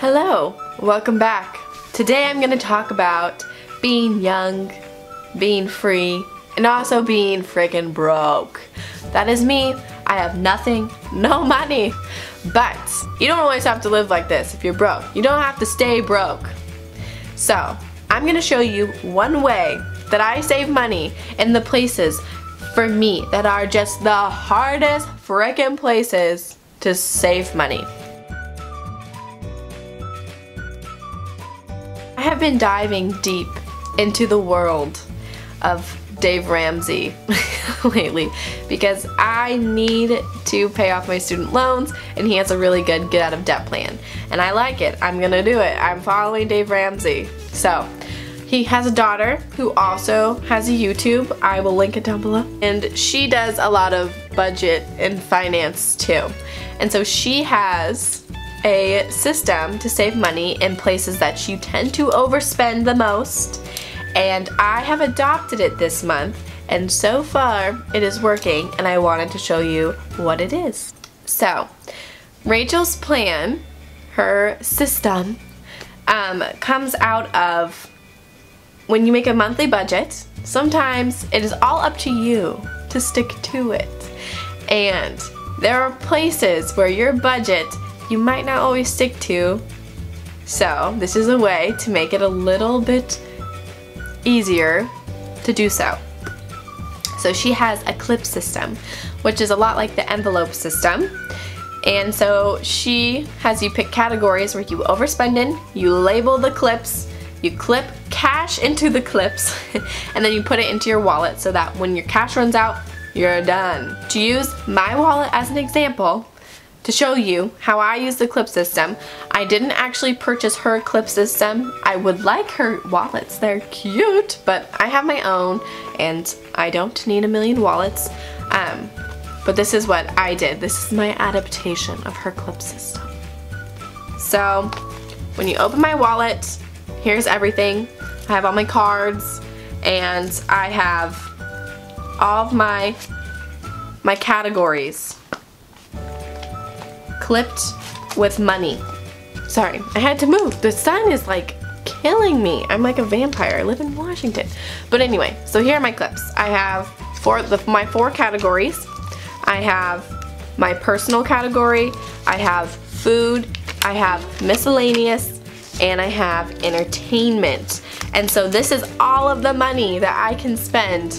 Hello, welcome back. Today I'm going to talk about being young, being free, and also being freaking broke. That is me. I have nothing, no money. But you don't always have to live like this if you're broke. You don't have to stay broke. So, I'm going to show you one way that I save money in the places for me that are just the hardest freaking places to save money. Been diving deep into the world of Dave Ramsey lately because I need to pay off my student loans and he has a really good get out of debt plan and I like it. I'm gonna do it. I'm following Dave Ramsey. So he has a daughter who also has a YouTube. I will link it down below. And she does a lot of budget and finance too. And so she has a system to save money in places that you tend to overspend the most and I have adopted it this month and so far it is working and I wanted to show you what it is. So Rachel's plan, her system, um, comes out of when you make a monthly budget, sometimes it is all up to you to stick to it. And there are places where your budget you might not always stick to. So this is a way to make it a little bit easier to do so. So she has a clip system, which is a lot like the envelope system. And so she has you pick categories where you overspend in, you label the clips, you clip cash into the clips, and then you put it into your wallet so that when your cash runs out, you're done. To use my wallet as an example, to show you how I use the clip system. I didn't actually purchase her clip system. I would like her wallets. They're cute, but I have my own and I don't need a million wallets. Um, but this is what I did. This is my adaptation of her clip system. So when you open my wallet, here's everything. I have all my cards and I have all of my my categories clipped with money. Sorry, I had to move. The sun is like killing me. I'm like a vampire. I live in Washington. But anyway, so here are my clips. I have four, the, my four categories. I have my personal category. I have food. I have miscellaneous. And I have entertainment. And so this is all of the money that I can spend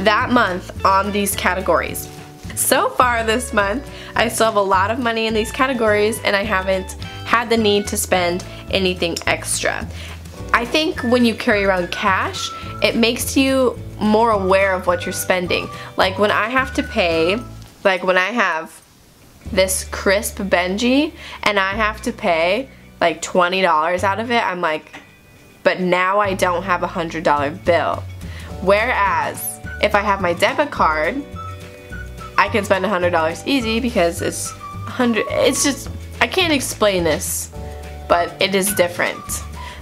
that month on these categories. So far this month, I still have a lot of money in these categories and I haven't had the need to spend anything extra. I think when you carry around cash, it makes you more aware of what you're spending. Like when I have to pay, like when I have this crisp Benji and I have to pay like $20 out of it, I'm like, but now I don't have a $100 bill. Whereas if I have my debit card, I can spend $100 easy because it's 100 it's just I can't explain this but it is different.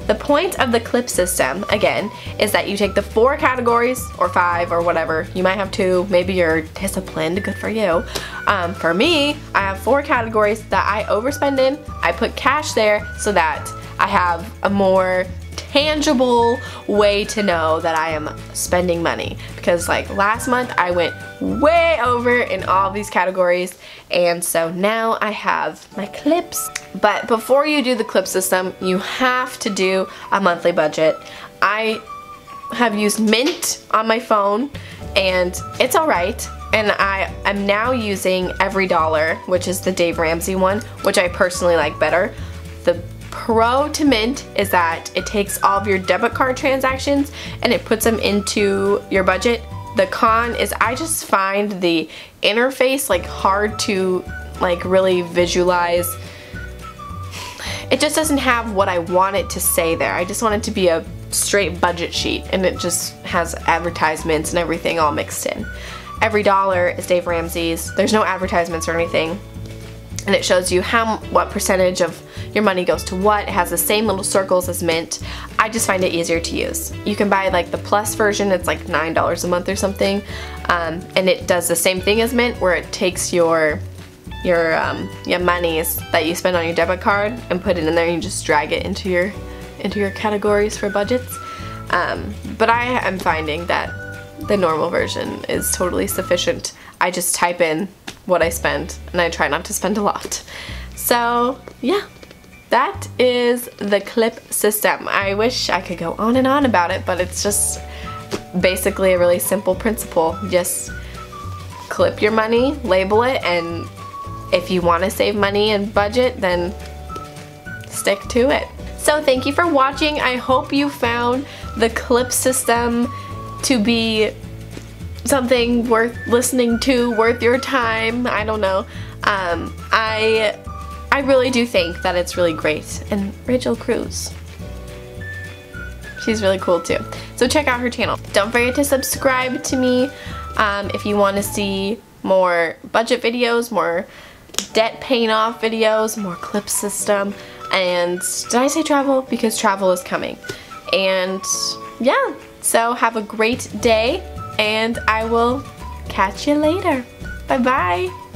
The point of the clip system, again, is that you take the four categories, or five, or whatever. You might have two, maybe you're disciplined, good for you. Um, for me, I have four categories that I overspend in. I put cash there so that I have a more tangible way to know that I am spending money. Because like last month I went way over in all these categories and so now I have my clips. But before you do the clip system you have to do a monthly budget. I have used Mint on my phone and it's alright and I am now using Every Dollar, which is the Dave Ramsey one which I personally like better. The pro to Mint is that it takes all of your debit card transactions and it puts them into your budget. The con is I just find the interface like hard to like really visualize. It just doesn't have what I want it to say there. I just want it to be a straight budget sheet and it just has advertisements and everything all mixed in. Every dollar is Dave Ramsey's. There's no advertisements or anything and it shows you how what percentage of your money goes to what. It has the same little circles as Mint. I just find it easier to use. You can buy like the plus version, it's like $9 a month or something, um, and it does the same thing as Mint where it takes your your um, your monies that you spend on your debit card and put it in there and you just drag it into your into your categories for budgets. Um, but I am finding that the normal version is totally sufficient. I just type in what I spend and I try not to spend a lot. So yeah, that is the clip system. I wish I could go on and on about it, but it's just basically a really simple principle. Just clip your money, label it, and if you want to save money and budget, then stick to it. So thank you for watching. I hope you found the clip system to be something worth listening to, worth your time. I don't know. Um, I I really do think that it's really great. And Rachel Cruze, she's really cool too. So check out her channel. Don't forget to subscribe to me um, if you want to see more budget videos, more debt paying off videos, more clip system, and did I say travel? Because travel is coming. And yeah, so have a great day and I will catch you later. Bye bye.